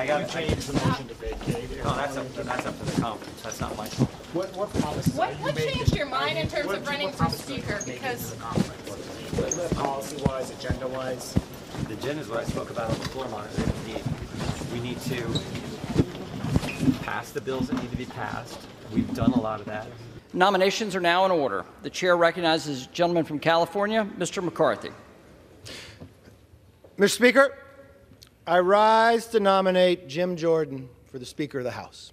I got to change the motion to vacate. No, that's up, to- that's up to the conference, that's not my call. What, what policy? What, what changed your mind in terms of running for speaker? Because Policy wise, agenda wise? The agenda is what I spoke about on the floor monitor. Indeed, we need to pass the bills that need to be passed. We've done a lot of that. Nominations are now in order. The chair recognizes the gentleman from California, Mr. McCarthy. Mr. Speaker, I rise to nominate Jim Jordan for the Speaker of the House.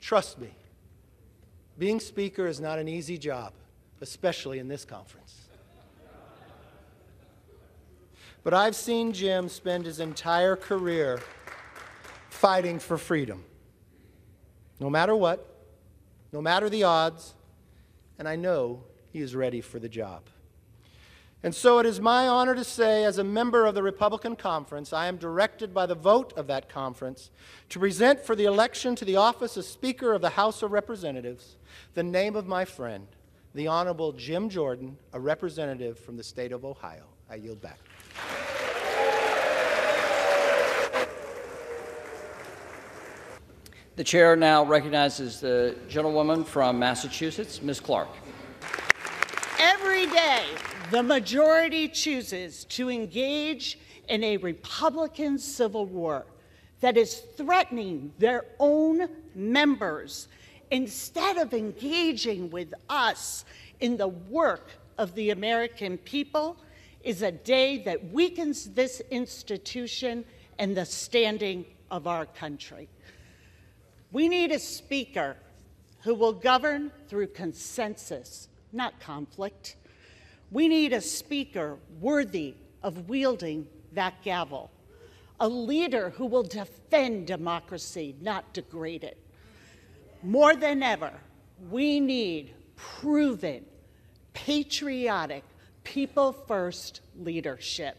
Trust me, being Speaker is not an easy job, especially in this conference. But I've seen Jim spend his entire career fighting for freedom. No matter what, no matter the odds, and I know he is ready for the job. And so it is my honor to say, as a member of the Republican Conference, I am directed by the vote of that conference to present for the election to the office of Speaker of the House of Representatives the name of my friend, the Honorable Jim Jordan, a representative from the state of Ohio. I yield back. The chair now recognizes the gentlewoman from Massachusetts, Ms. Clark. Every day, the majority chooses to engage in a Republican civil war that is threatening their own members instead of engaging with us in the work of the American people is a day that weakens this institution and the standing of our country. We need a speaker who will govern through consensus, not conflict. We need a speaker worthy of wielding that gavel, a leader who will defend democracy, not degrade it. More than ever, we need proven, patriotic, people first leadership.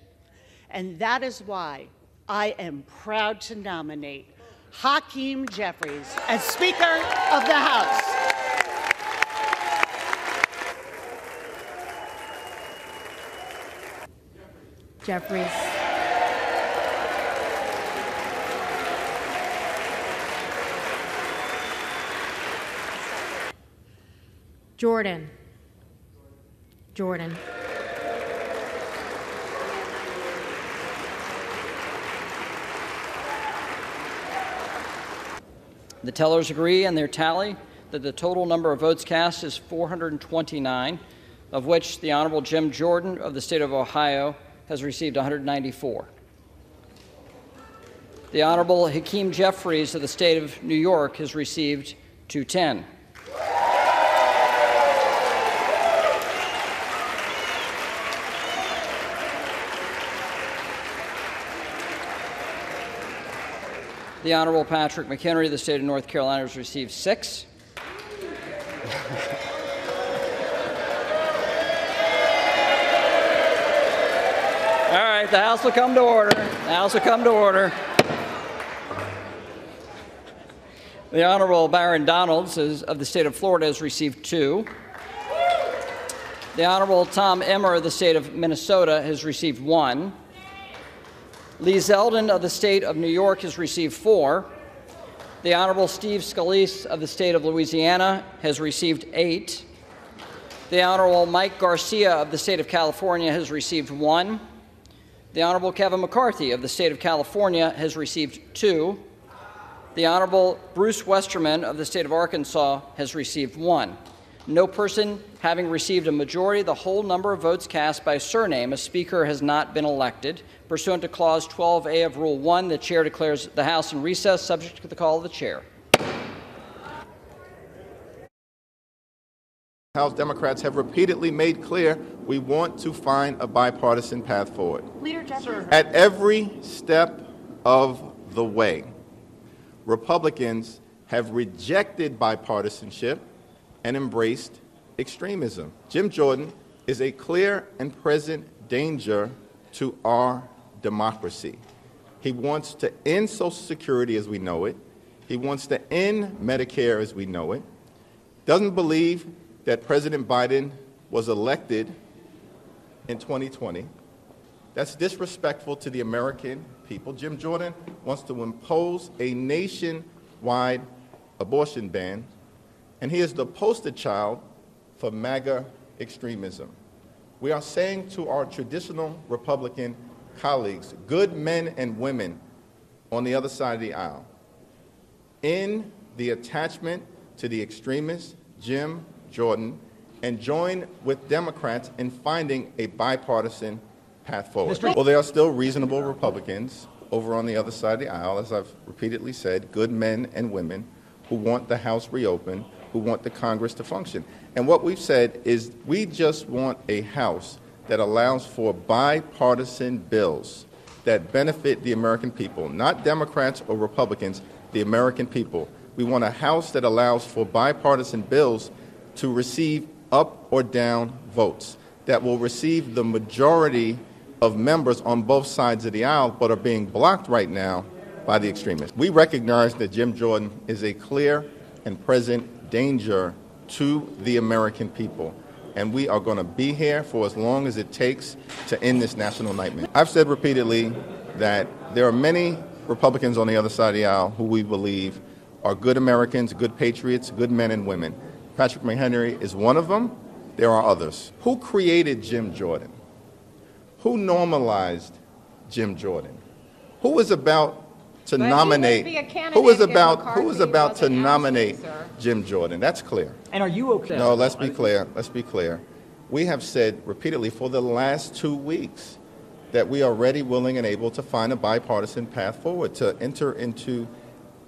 And that is why I am proud to nominate Hakeem Jeffries as Speaker of the House. Jeffries. Jordan. Jordan. The tellers agree in their tally that the total number of votes cast is 429, of which the Honorable Jim Jordan of the state of Ohio has received 194. The Honorable Hakeem Jeffries of the state of New York has received 210. The Honorable Patrick McHenry of the state of North Carolina has received six. All right, the House will come to order. The House will come to order. The Honorable Byron Donalds is, of the state of Florida has received two. The Honorable Tom Emmer of the state of Minnesota has received one. Lee Zeldin of the state of New York has received four. The Honorable Steve Scalise of the state of Louisiana has received eight. The Honorable Mike Garcia of the state of California has received one. The Honorable Kevin McCarthy of the state of California has received two. The Honorable Bruce Westerman of the state of Arkansas has received one. No person having received a majority of the whole number of votes cast by surname, a speaker has not been elected. Pursuant to Clause 12A of Rule 1, the chair declares the House in recess, subject to the call of the chair. House Democrats have repeatedly made clear we want to find a bipartisan path forward. Leader Jeffries. At every step of the way, Republicans have rejected bipartisanship and embraced extremism. Jim Jordan is a clear and present danger to our democracy. He wants to end Social Security as we know it. He wants to end Medicare as we know it. Doesn't believe that President Biden was elected in 2020. That's disrespectful to the American people. Jim Jordan wants to impose a nationwide abortion ban, and he is the poster child for MAGA extremism. We are saying to our traditional Republican colleagues, good men and women on the other side of the aisle, in the attachment to the extremist Jim Jordan and join with Democrats in finding a bipartisan path forward. Well, there are still reasonable Republicans over on the other side of the aisle, as I've repeatedly said, good men and women who want the House reopened, who want the Congress to function. And what we've said is we just want a House that allows for bipartisan bills that benefit the American people, not Democrats or Republicans, the American people. We want a House that allows for bipartisan bills to receive up or down votes, that will receive the majority of members on both sides of the aisle, but are being blocked right now by the extremists. We recognize that Jim Jordan is a clear and present danger to the American people. And we are going to be here for as long as it takes to end this national nightmare. I've said repeatedly that there are many Republicans on the other side of the aisle who we believe are good Americans, good patriots, good men and women. Patrick McHenry is one of them. There are others. Who created Jim Jordan? Who normalized Jim Jordan? Who was about to But he would nominate? be a candidate who was if about? Who was about to nominate sir. Jim Jordan? That's clear. And are you okay? No, let's be clear. Let's be clear. We have said repeatedly for the last two weeks that we are ready, willing, and able to find a bipartisan path forward to enter into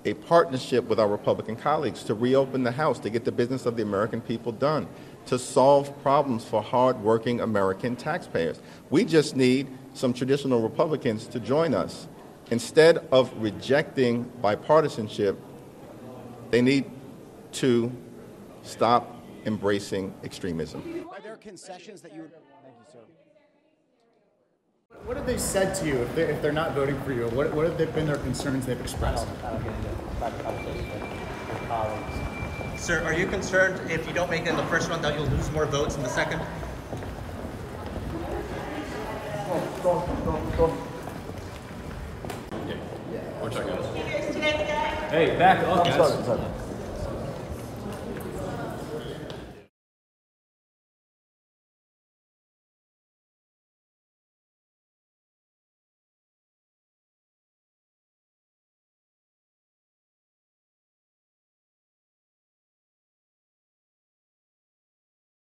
a partnership with our Republican colleagues to reopen the House, to get the business of the American people done, to solve problems for hardworking American taxpayers. We just need some traditional Republicans to join us. Instead of rejecting bipartisanship, they need to stop embracing extremism. Are there concessions that you would? Thank you, sir. What have they said to you if they're, if they're not voting for you? What, what have they been their concerns they've expressed? Sir, are you concerned if you don't make it in the first round that you'll lose more votes in the second? Hey, back up, guys.